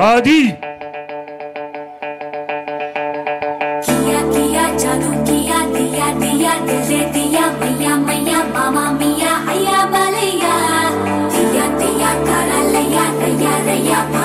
आदि Yeah.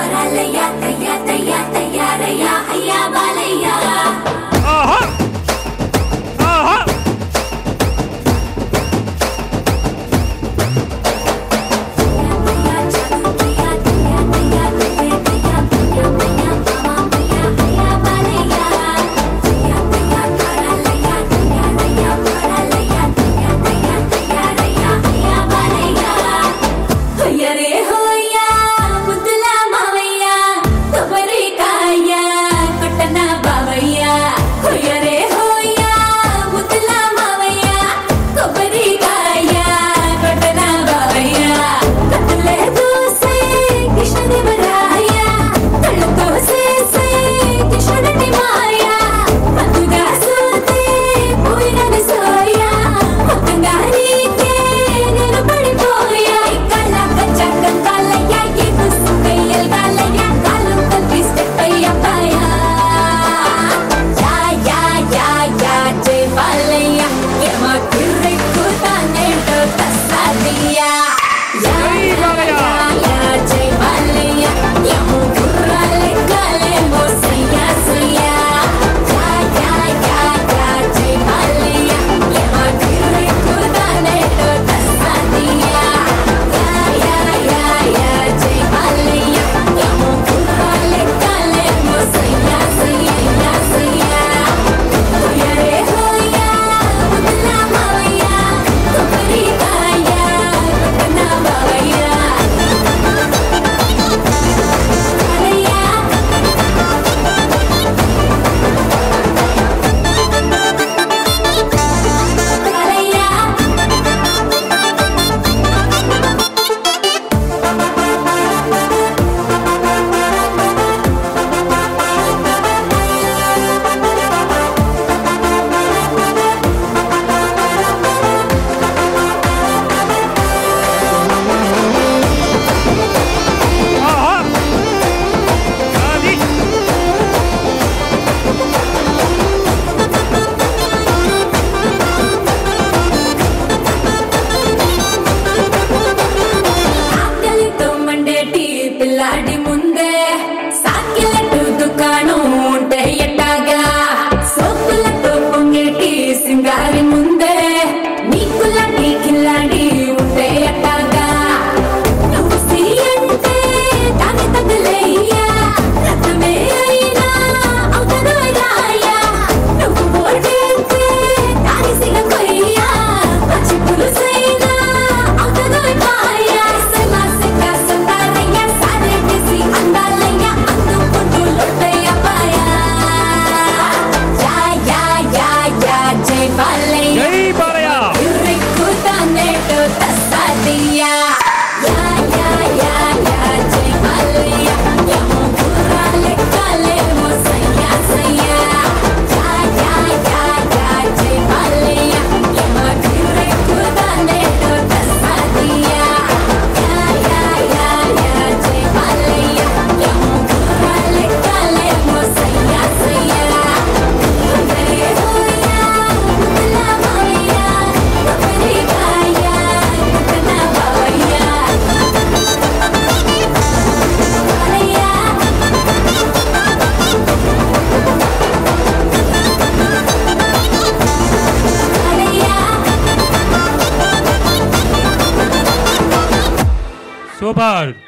daddy मुबारक